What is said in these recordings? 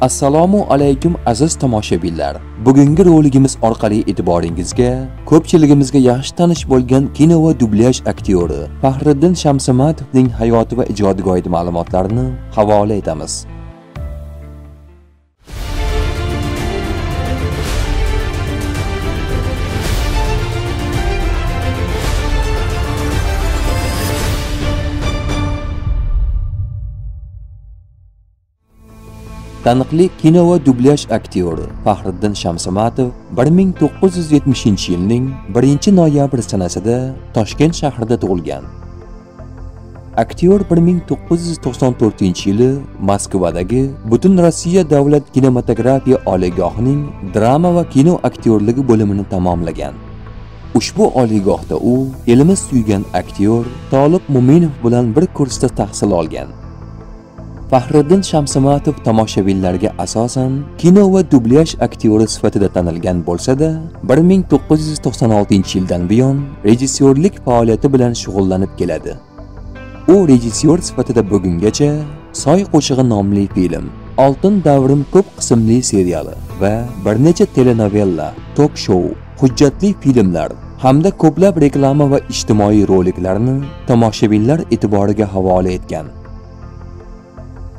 assalomu alaykum aziz tomoshabinlar. Bugungi roligimiz orqali e'tiboringizga ko'pchiligimizga yaxshi tanish bo'lgan kino va dublyaj aktyori Fahriddin Shamsimatovning hayoti va ijodigoidi ma'lumotlarini havola etamiz. Taniqli kino va dublyaj aktyori Fahriddin Shamsimatov 1970 yilning 1 noyabr sanasida Toshkent shahrida tug'ilgan. Aktyor 1994 yili Moskvadagi Butun Rossiya davlat kinematografiya oliygohining drama va kino aktyorligi bo'limini tamomlagan. Ushbu oliygohda u elimiz suygan aktyor Tolib Muminov bilan bir kursda tahsil olgan. Fahriddin Shamsimatov tomoshabinlarga asosan kino va dublyaj aktyori sifatida tanilgan bo'lsa-da, 1996 yildan buyon rejissyorlik faoliyati bilan shug'ullanib keladi. U rejissyor sifatida bugungacha Soy qo'shig'i nomli film, Oltin davrim ko'p qismli seriali va bir necha telenovella, tok shou, hujjatli filmlar hamda ko'plab reklama va ijtimoiy roliklarni tomoshabinlar e'tiboriga havola etgan.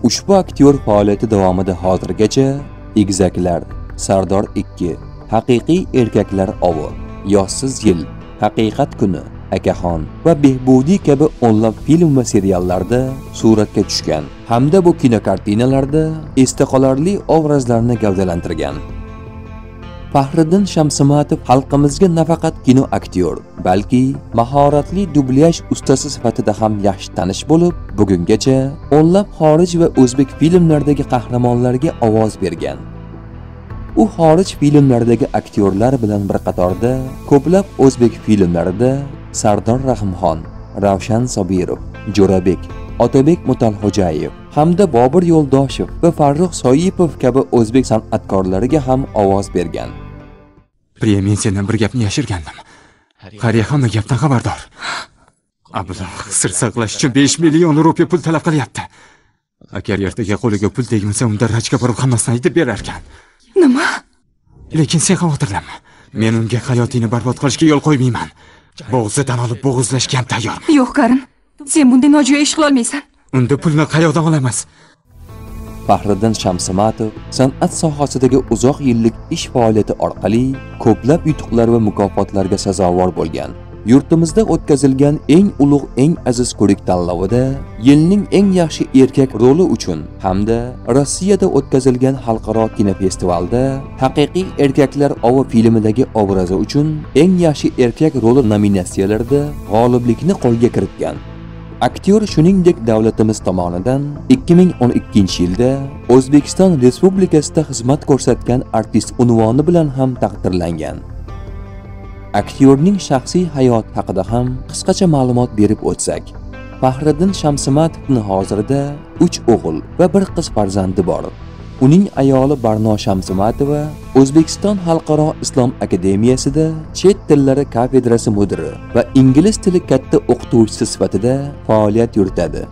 Ushbu aktyor faoliyati davomida hozirgacha Egizaklar, Sardor 2, Haqiqiy erkaklar ovi, Yoshsiz yil, Haqiqat kuni, Akaxon va behbudiy kabi o'nlab film va seriallarda suratga tushgan hamda bu kinokartinalarda esda qolarli obrazlarni gavdalantirgan. Fahriddin Shamsimatov xalqimizga nafaqat kino aktyor, balki mahoratli dublyaj ustasi sifatida ham yaxshi tanish bo'lib, bugungacha o'nlab xorij va o'zbek filmlaridagi qahramonlarga ovoz bergan. U xorij filmlaridagi aktyorlar bilan bir qatorda ko'plab o'zbek filmlarida Sardor Rahimxon, Ravshan Sobirov, Jo'rabek, Otabek Mutalxo'jayev hamda Bobur Yo'ldoshev va Farruh Soipov kabi o'zbek san'atkorlariga ham ovoz bergan. Priya men sendan bir gapni yashirgandim. Qariya hamma gapdan xabardor. Abdulloh sir saqlash uchun 5 million rupiya pul talab qilyapti. Agar ertaga qo'liga pul tegmasa, unda rajga borib hammasini aytib berar ekan. Nima? Lekin sen xavotirlanma. Men unga hayotingni barbod qilishga yo'l qo'ymayman. Bo'g'zidan olib bo'g'izlashga ham tayyorman. Yo'q, Karim. Sen bunday nojo'ya ish qila olmaysan. Unda pulni qayoqdan olamiz? Fahriddin Shamsimatov san'at sohasidagi uzoq yillik ish faoliyati orqali ko'plab yutuqlar va mukofotlarga sazovor bo'lgan. Yurtimizda o'tkazilgan eng ulug' eng aziz ko'rik tanlovida yilning eng yaxshi erkak roli uchun hamda Rossiyada o'tkazilgan xalqaro kinofestivalda haqiqiy erkaklar ovi filmidagi obrazi uchun eng yaxshi erkak roli nominatsiyalarida g'oliblikni qo'lga kiritgan. Aktyor shuningdek davlatimiz tomonidan 2012 yilda O'zbekiston Respublikasida xizmat ko'rsatgan artist unvoni bilan ham taqdirlangan. Aktyorning shaxsiy hayoti haqida ham qisqacha ma'lumot berib o'tsak, Fahriddin Shamsimatovning hozirda 3 o'g'il va bir qiz farzandi bor. Uning ayoli Barno Shamsimatova O'zbekiston Xalqaro Islom Akademiyasida chet tillari kafedrasi mudiri va ingliz tili katta o'qituvchisi sifatida faoliyat yuritadi.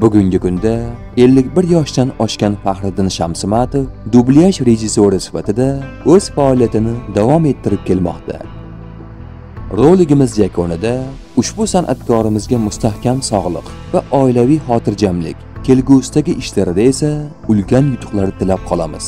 Bugungi kunda 51 yoshdan oshgan faxriddin Shamsimatov dublyaj rejissyori sifatida o'z faoliyatini davom ettirib kelmoqda. Roligimiz yakunida ushbu san'atkorimizga mustahkam sog'liq va oilaviy xotirjamlik kelgusidagi ishlarida esa ulkan yutuqlar tilab qolamiz.